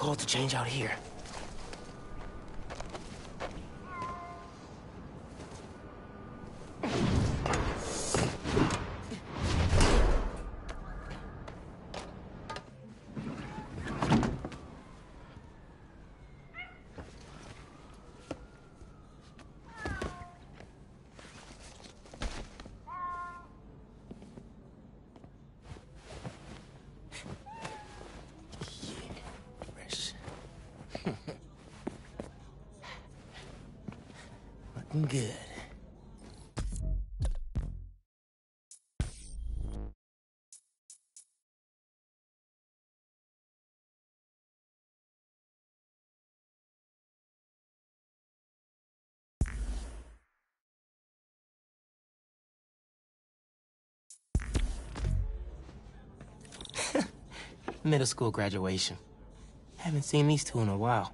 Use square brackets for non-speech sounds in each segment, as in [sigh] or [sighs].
cold to change out here. Looking good. [laughs] Middle school graduation. Haven't seen these two in a while.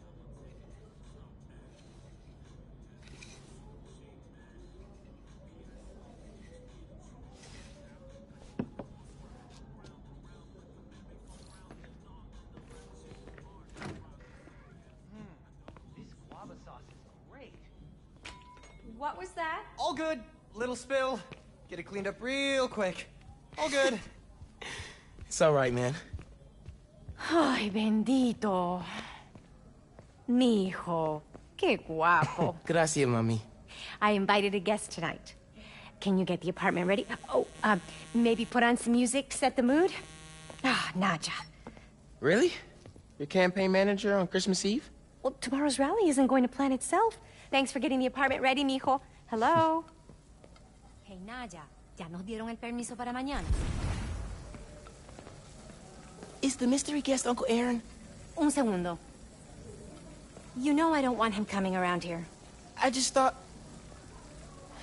What was that? All good. Little spill. Get it cleaned up real quick. All good. [laughs] It's all right, man. Ay, bendito. Mi hijo. Qué guapo. [laughs] Gracias, mami. I invited a guest tonight. Can you get the apartment ready? Oh, um, maybe put on some music set the mood? Ah, Naja. Really? Your campaign manager on Christmas Eve? Well, tomorrow's rally isn't going to plan itself. Thanks for getting the apartment ready, mijo. Hello? [laughs] Hey, Naya. ¿Ya nos dieron el permiso para mañana? Is the mystery guest Uncle Aaron? Un segundo. You know I don't want him coming around here. I just thought...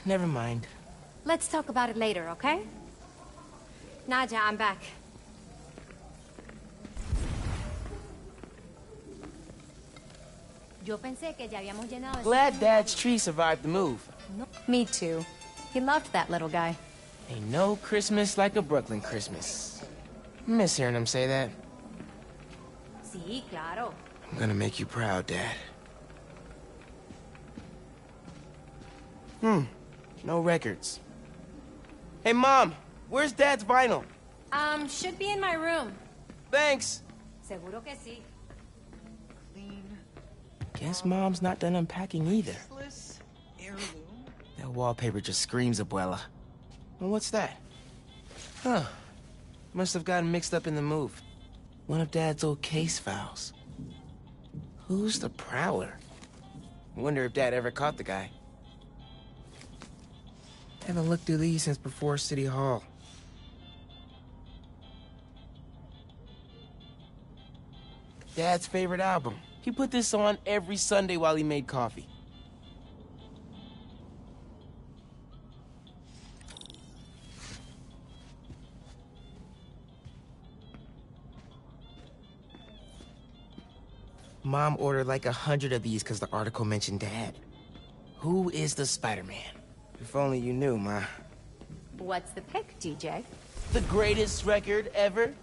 Never mind. Let's talk about it later, okay? Naja, I'm back. Yo pensé que ya habíamos llenado Glad Dad's tree survived the move. Me too. He loved that little guy. Ain't no Christmas like a Brooklyn Christmas. Miss hearing him say that. Sí, claro. I'm gonna make you proud, Dad. Hmm. No records. Hey, Mom! Where's Dad's vinyl? Um, should be in my room. Thanks! Seguro que sí. Guess Mom's not done unpacking either. That wallpaper just screams Abuela. Well, what's that? Huh. Must have gotten mixed up in the move. One of Dad's old case files. Who's the prowler? Wonder if Dad ever caught the guy. Haven't looked through these since before City Hall. Dad's favorite album. He put this on every Sunday while he made coffee. Mom ordered like a hundred of these because the article mentioned Dad. Who is the Spider-Man? If only you knew, Ma. What's the pick, DJ? The greatest record ever?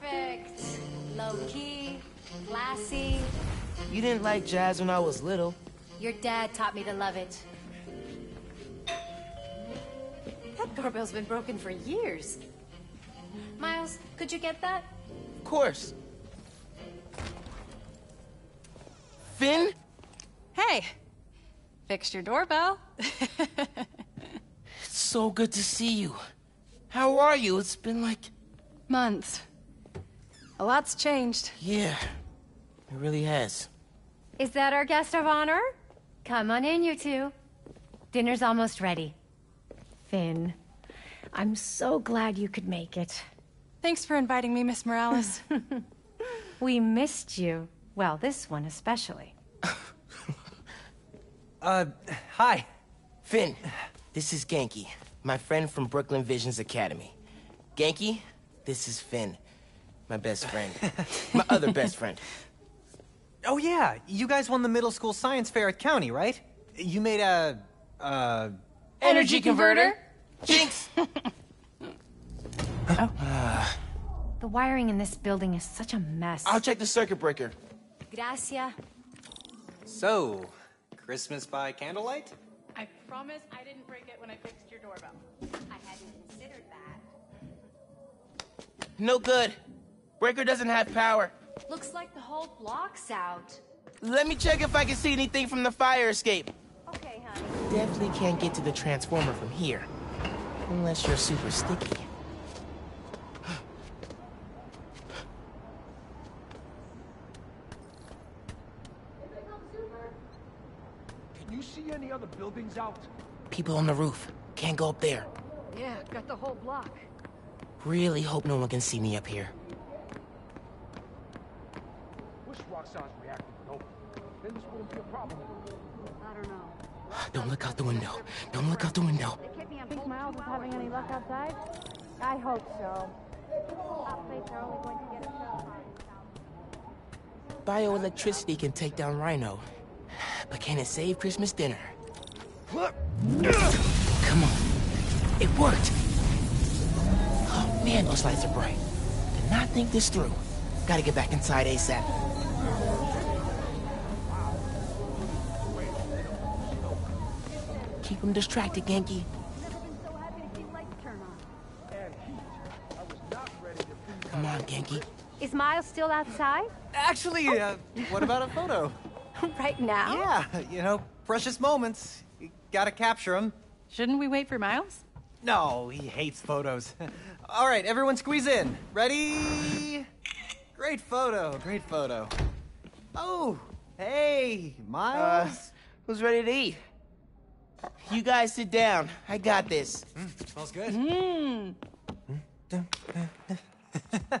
Perfect. Low key, classy. You didn't like jazz when I was little. Your dad taught me to love it. That doorbell's been broken for years. Miles, could you get that? Of course. Phin? Hey! Fixed your doorbell. [laughs] It's so good to see you. How are you? It's been like... Months. A lot's changed. Yeah, it really has. Is that our guest of honor? Come on in, you two. Dinner's almost ready. Phin, I'm so glad you could make it. Thanks for inviting me, Miss Morales. [laughs] [laughs] We missed you. Well, this one especially. [laughs] Uh, hi. Phin, this is Ganke, my friend from Brooklyn Visions Academy. Ganke, this is Phin, my best friend. [laughs] my other best friend. Oh yeah, you guys won the middle school science fair at County, right? You made a, uh, Energy converter? Jinx! [laughs] Oh, [sighs] The wiring in this building is such a mess. I'll check the circuit breaker. Gracia. So, Christmas by candlelight? I promise I didn't break it when I fixed your doorbell. I hadn't considered that. No good. Breaker doesn't have power. Looks like the whole block's out. Let me check if I can see anything from the fire escape. Okay, honey. Definitely can't get to the transformer from here. Unless you're super sticky. Can you see any other buildings out? People on the roof. Can't go up there. Yeah, got the whole block. Really hope no one can see me up here. Wish Roxxon's reactor would open. Then this wouldn't be a problem. I don't know. Don't look out the window. Don't look out the window. They kept me on Think Miles is having any luck outside? I hope so. Updates are only going to get us so far. Bioelectricity can take down Rhino. But can it save Christmas dinner? Come on. It worked. Oh man, those lights are bright. Did not think this through. Gotta get back inside ASAP. Not ready distracted, Ganke. Come on, Ganke. Is Miles still outside? Actually, uh, what about a photo? [laughs] right now? Yeah, you know, precious moments. You gotta capture them. Shouldn't we wait for Miles? No, he hates photos. [laughs] All right, everyone squeeze in. Ready? Great photo, great photo. Oh, hey, Uh, Miles. who's ready to eat? You guys sit down. I got this. Mm, smells good. Mm. Mm.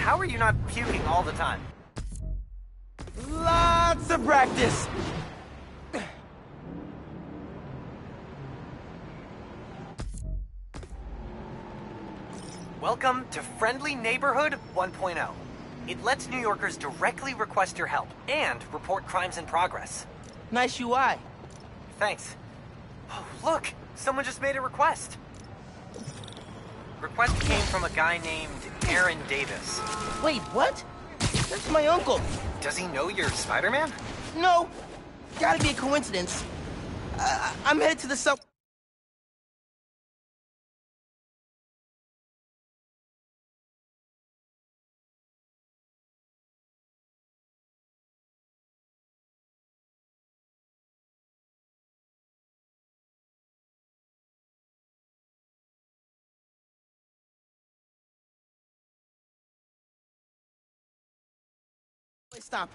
How are you not puking all the time? Lots of practice. Welcome to Friendly Neighborhood 1.0. It lets New Yorkers directly request your help and report crimes in progress. Nice UI. Thanks. Oh, look! Someone just made a request. Request came from a guy named Aaron Davis. Wait, what? That's my uncle. Does he know you're Spider-Man? No. Gotta be a coincidence. Uh, I'm headed to the sub. Stop.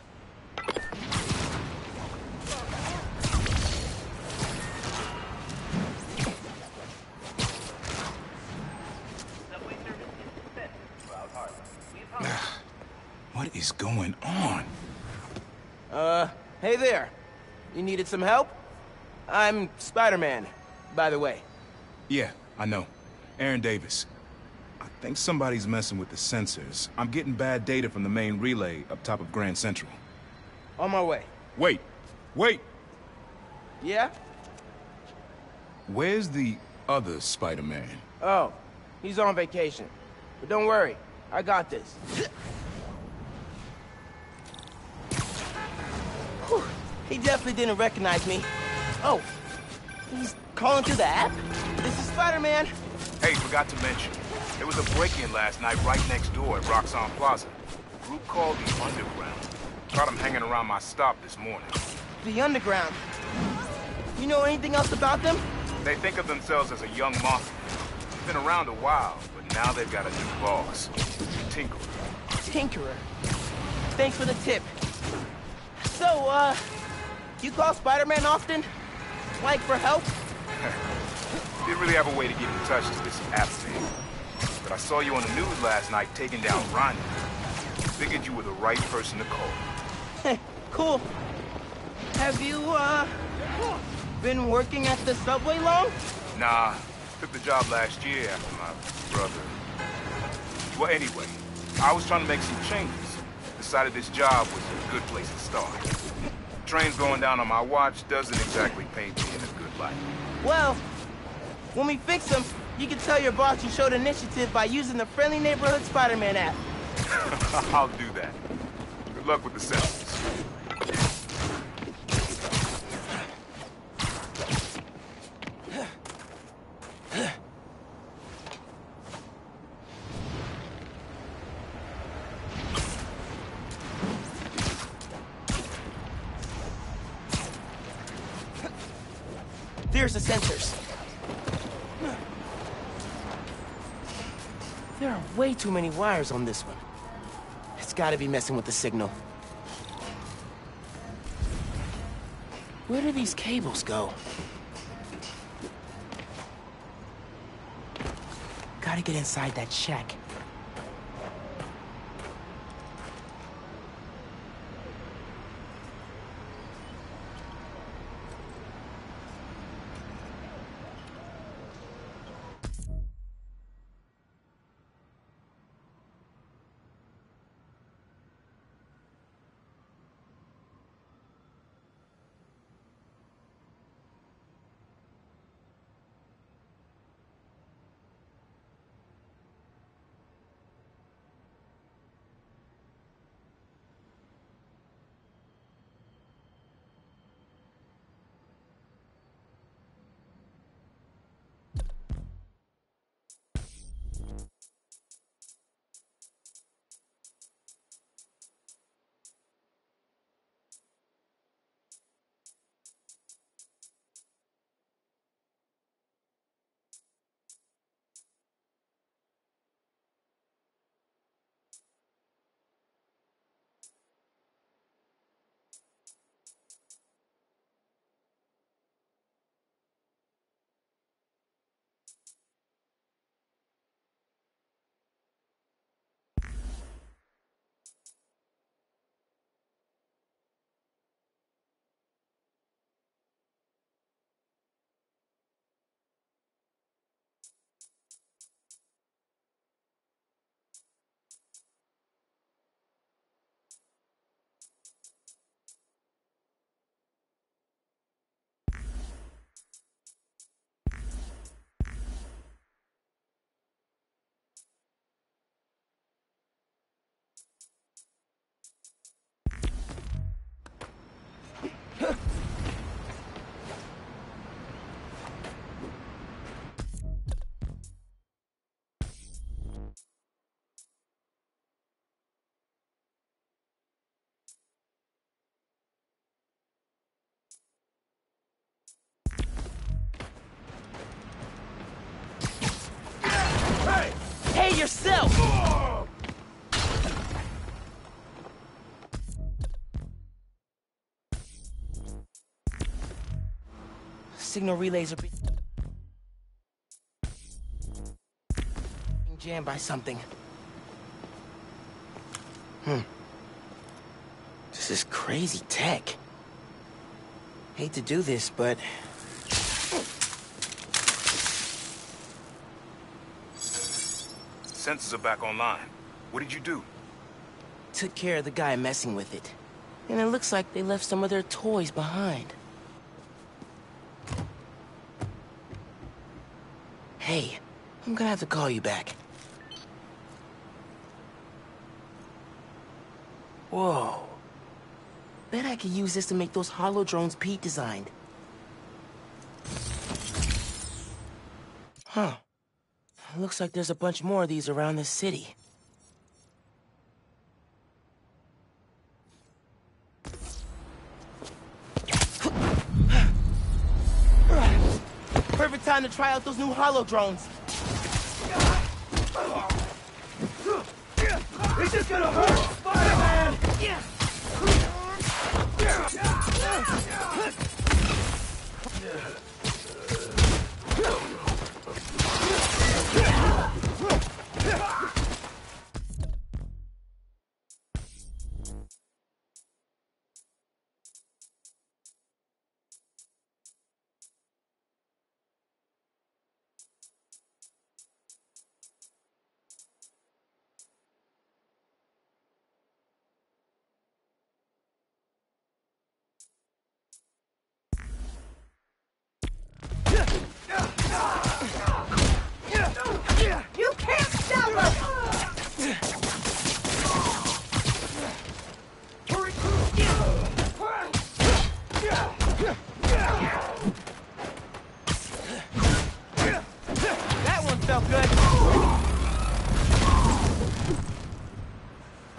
[sighs] What is going on? Uh, hey there. You needed some help? I'm Spider-Man, by the way. Yeah, I know. Aaron Davis. Think somebody's messing with the sensors. I'm getting bad data from the main relay up top of Grand Central. On my way. Wait! Wait! Yeah? Where's the other Spider-Man? Oh, he's on vacation. But don't worry, I got this. Whew, he definitely didn't recognize me. Oh, he's calling through the app? This is Spider-Man. Hey, forgot to mention. There was a break-in last night right next door at Roxxon Plaza. A group called the Underground. Caught them hanging around my stop this morning. The Underground. You know anything else about them? They think of themselves as a young mafia. Been around a while, but now they've got a new boss. Tinkerer. Tinkerer. Thanks for the tip. So, uh, you call Spider-Man often? Like for help? [laughs] Didn't really have a way to get in touch to this app thing. But I saw you on the news last night taking down Rhino. Figured you were the right person to call. cool. Have you, uh, been working at the subway long? Nah, took the job last year after my brother. Well, anyway, I was trying to make some changes. Decided this job was a good place to start. Trains going down on my watch doesn't exactly paint me in a good light. Well, when we fix them, you can tell your boss you showed initiative by using the Friendly Neighborhood Spider-Man app. [laughs] I'll do that. Good luck with the sentence. There are way too many wires on this one. It's gotta be messing with the signal. Where do these cables go? Gotta get inside that shack. Yourself! Signal relays are being jammed by something. Hmm. This is crazy tech. Hate to do this, but Sensors are back online. What did you do? took care of the guy messing with it. And it looks like they left some of their toys behind. Hey, I'm gonna have to call you back. Whoa. Bet I could use this to make those holo drones Pete designed. Huh. Looks like there's a bunch more of these around the city. Perfect time to try out those new holo drones. Gonna hurt! Spider-Man! You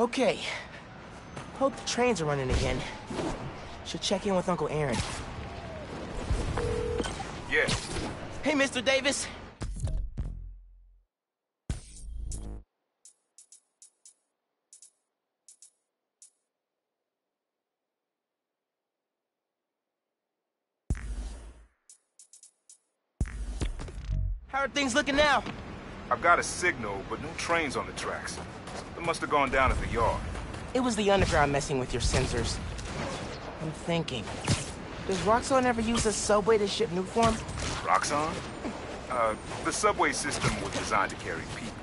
Okay. Hope the trains are running again. Should check in with Uncle Aaron. Yeah. Hey, Mr. Davis. How are things looking now? I've got a signal, but no trains on the tracks. Something must have gone down at the yard. It was the underground messing with your sensors. I'm thinking. Does Roxxon ever use a subway to ship Nuform? Roxxon? Uh, the subway system was designed to carry people,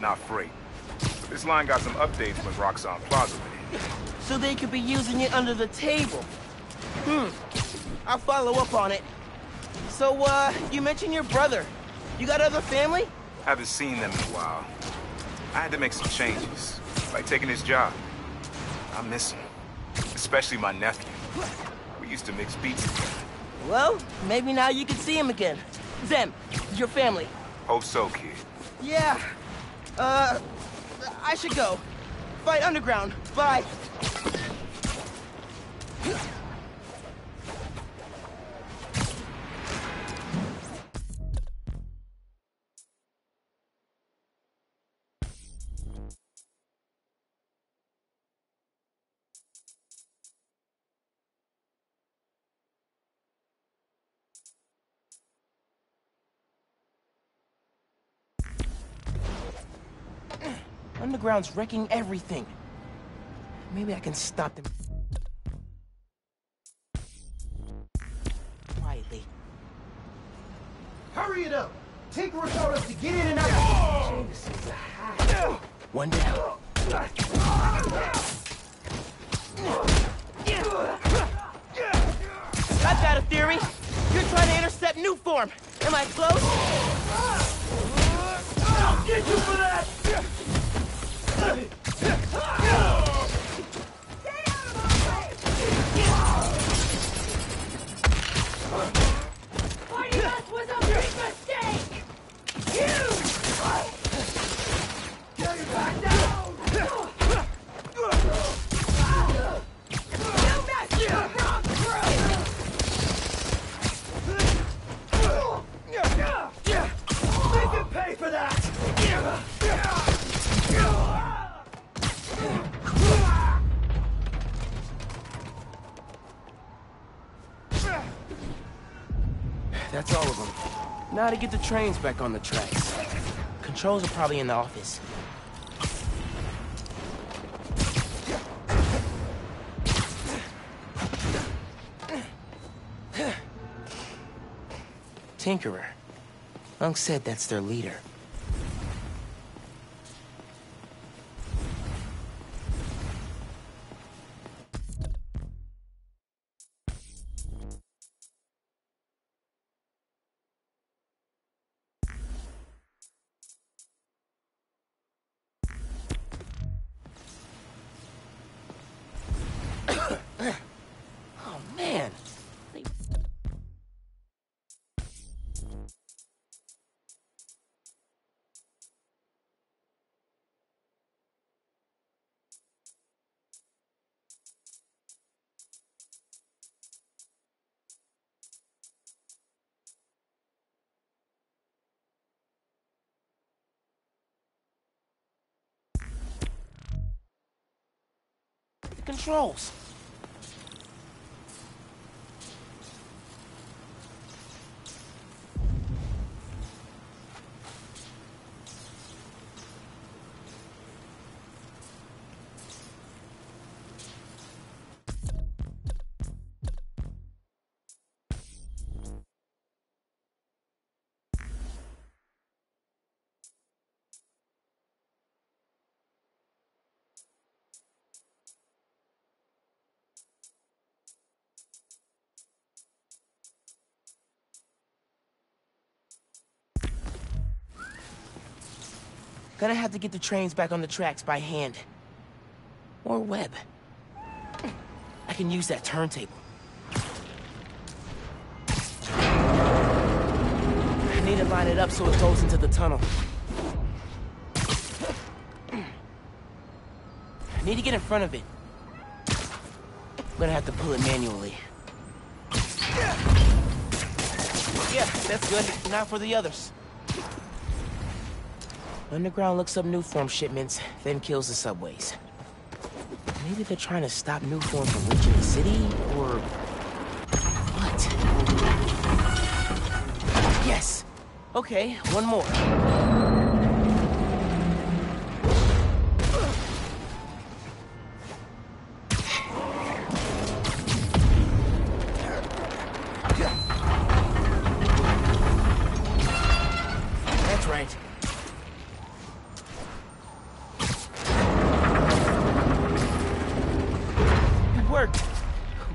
not freight. This line got some updates when Roxxon Plaza went in. So they could be using it under the table. Hmm. I'll follow up on it. So, uh, you mentioned your brother. You got other family? Haven't seen them in a while. I had to make some changes, like taking his job. I miss him, especially my nephew. We used to mix beats together. Well, maybe now you can see him again. Zem, your family. Hope so, kid. Yeah. Uh, I should go. Fight underground. Bye. Underground's wrecking everything. Maybe I can stop them. Quietly. Hurry it up! Tinkerer told us to get in and out. Jameson's a hack. One down. I've got a theory. You're trying to intercept Nuform. Am I close? I'll get you for that! That Now to get the trains back on the tracks. Controls are probably in the office. Tinkerer. Unc said that's their leader. The controls. Gonna have to get the trains back on the tracks by hand. Or web. I can use that turntable. I need to line it up so it goes into the tunnel. I need to get in front of it. I'm gonna have to pull it manually. Yeah, that's good. Now for the others. Underground looks up Nuform shipments, then kills the subways. Maybe they're trying to stop Nuform from reaching the city, or what? Yes, Okay, one more.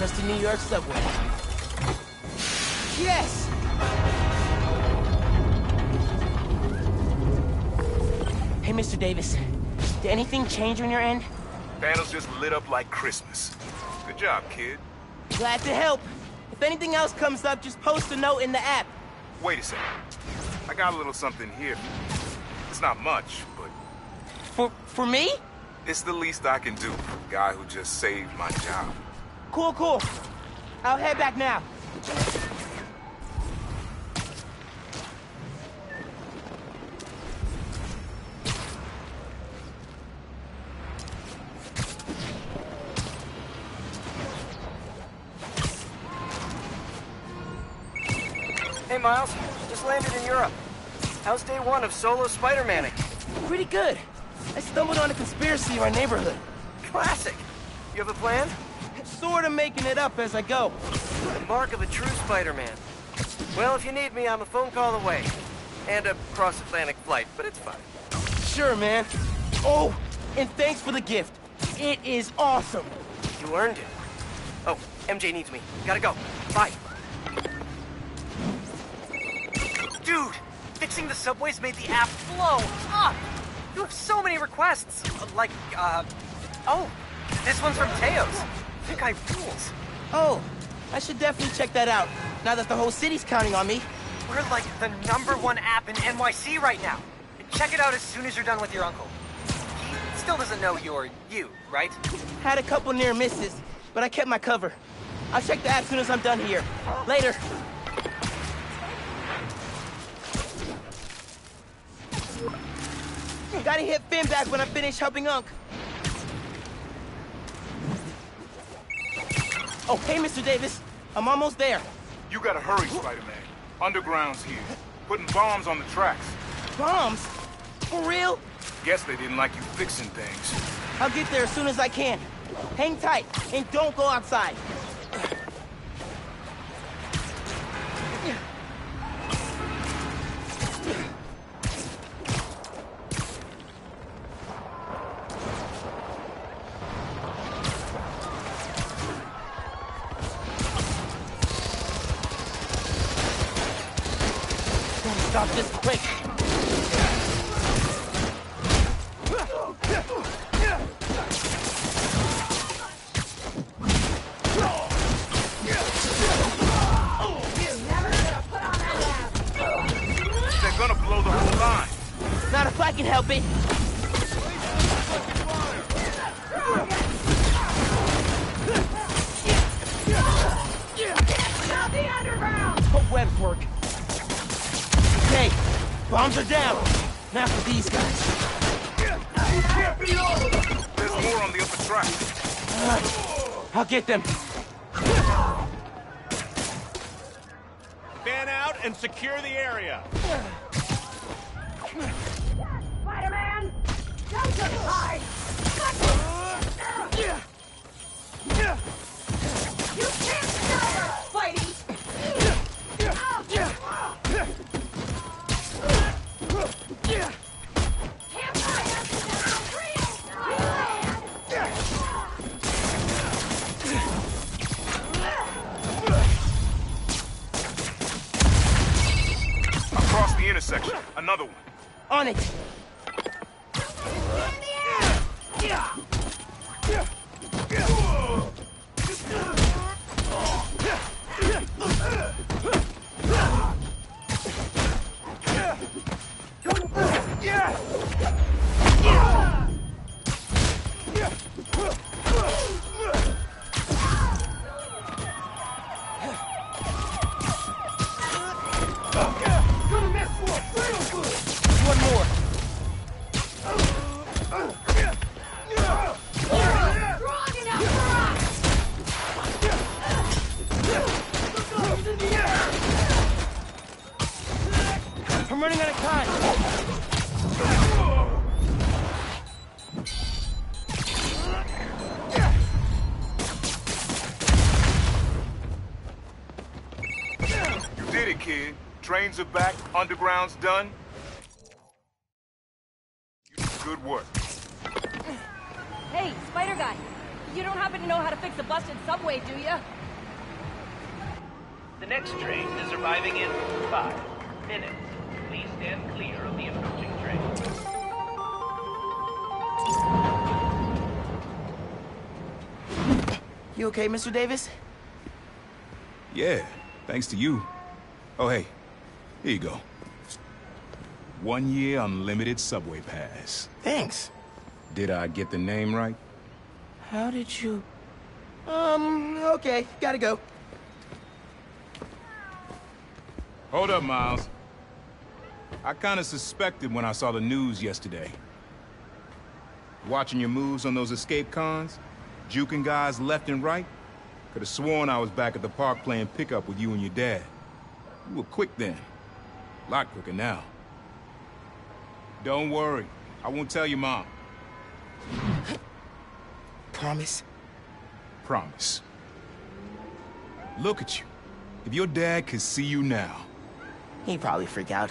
Trusty New York subway. Yes! Hey, Mr. Davis. Did anything change on your end? Panels just lit up like Christmas. Good job, kid. Glad to help. If anything else comes up, just post a note in the app. Wait a second. I got a little something here. It's not much, but For for me? it's the least I can do for a guy who just saved my job. Cool, cool. I'll head back now. Hey, Miles. Just landed in Europe. How's day one of solo Spider-Manning? Pretty good. I stumbled on a conspiracy in my neighborhood. Classic. You have a plan? Sort of making it up as I go. The mark of a true Spider-Man. Well, if you need me, I'm a phone call away. And a cross-Atlantic flight, but it's fine. Sure, man. Oh, and thanks for the gift. It is awesome. You earned it. Oh, MJ needs me. Gotta go. Bye. Dude, fixing the subways made the app blow up. You have so many requests. Like, uh, oh, this one's from Teo's. That guy rules. Oh, I should definitely check that out. Now that the whole city's counting on me. We're like the number one app in NYC right now. Check it out as soon as you're done with your uncle. He still doesn't know you're you, right? Had a couple near misses, but I kept my cover. I'll check the app as soon as I'm done here. Later. Gotta hit Phin back when I finish helping Unc. Oh, hey, Mr. Davis. I'm almost there. You gotta hurry, Spider-Man. Underground's here. Putting bombs on the tracks. Bombs? For real? Guess they didn't like you fixing things. I'll get there as soon as I can. Hang tight and don't go outside. Stop this quick. Get them. I'm running out of time. You did it, kid. Trains are back, underground's done. Good work. Hey, Spider Guy. You don't happen to know how to fix a busted subway, do you? The next train is arriving in five minutes. Please stand clear of the approaching train. You okay, Mr. Davis? Yeah, thanks to you. Oh, hey, here you go. One year unlimited subway pass. Thanks. Did I get the name right? How did you... Um, okay, gotta go. Hold up, Miles. I kinda suspected when I saw the news yesterday. Watching your moves on those escape cons, juking guys left and right, could have sworn I was back at the park playing pickup with you and your dad. You were quick then. A lot quicker now. Don't worry. I won't tell your mom. Promise? Promise. Look at you. If your dad could see you now, He'd probably freak out.